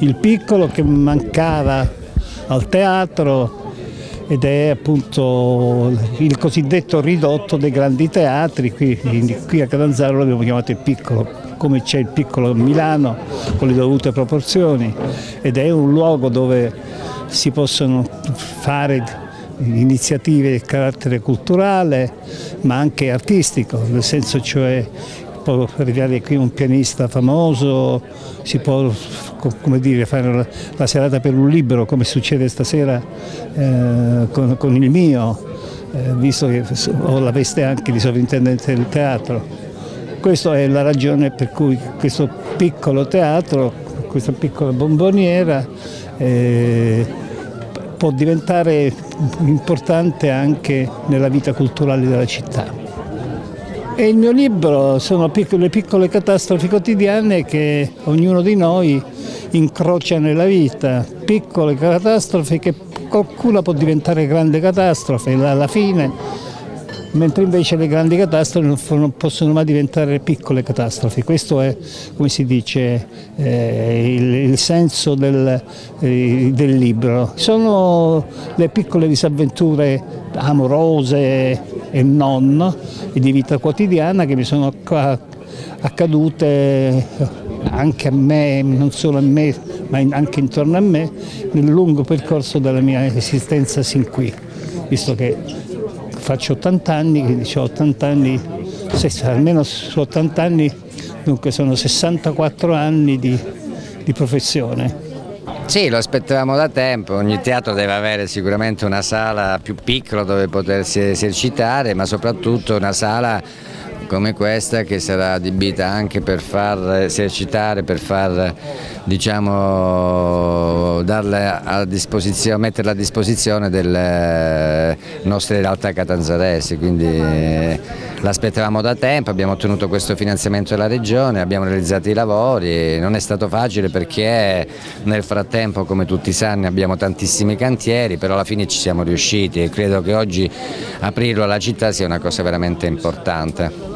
il piccolo che mancava al teatro ed è appunto il cosiddetto ridotto dei grandi teatri, qui, qui a Catanzaro l'abbiamo chiamato il piccolo, come c'è il piccolo a Milano con le dovute proporzioni ed è un luogo dove si possono fare iniziative di carattere culturale ma anche artistico, nel senso cioè può arrivare qui un pianista famoso, si può dire, fare la, serata per un libro come succede stasera eh, con, con, il mio, eh, visto che ho la veste anche di sovrintendente del teatro. Questa è la ragione per cui questo piccolo teatro, questa piccola bomboniera eh, può diventare importante anche nella vita culturale della città. E il mio libro sono piccole, piccole catastrofi quotidiane che ognuno di noi incrocia nella vita, piccole catastrofi che qualcuna può diventare grande catastrofe alla fine mentre invece le grandi catastrofi non possono mai diventare piccole catastrofi. Questo è, come si dice, eh, il, il, senso del, eh, del, libro. Sono le piccole disavventure amorose e non, e di vita quotidiana che mi sono accadute anche a me, non solo a me, ma anche intorno a me, nel lungo percorso della mia esistenza sin qui, visto che faccio 80 anni, quindi ho 80 anni, almeno su 80 anni, dunque sono 64 anni di, di professione. Sì, lo aspettavamo da tempo, ogni teatro deve avere sicuramente una sala più piccola dove potersi esercitare, ma soprattutto una sala come questa che sarà adibita anche per far esercitare, per far diciamo, a metterla a disposizione delle nostre realtà catanzaresi, quindi eh, l'aspettavamo da tempo, abbiamo ottenuto questo finanziamento della regione, abbiamo realizzato i lavori, non è stato facile perché nel frattempo come tutti sanno abbiamo tantissimi cantieri, però alla fine ci siamo riusciti e credo che oggi aprirlo alla città sia una cosa veramente importante.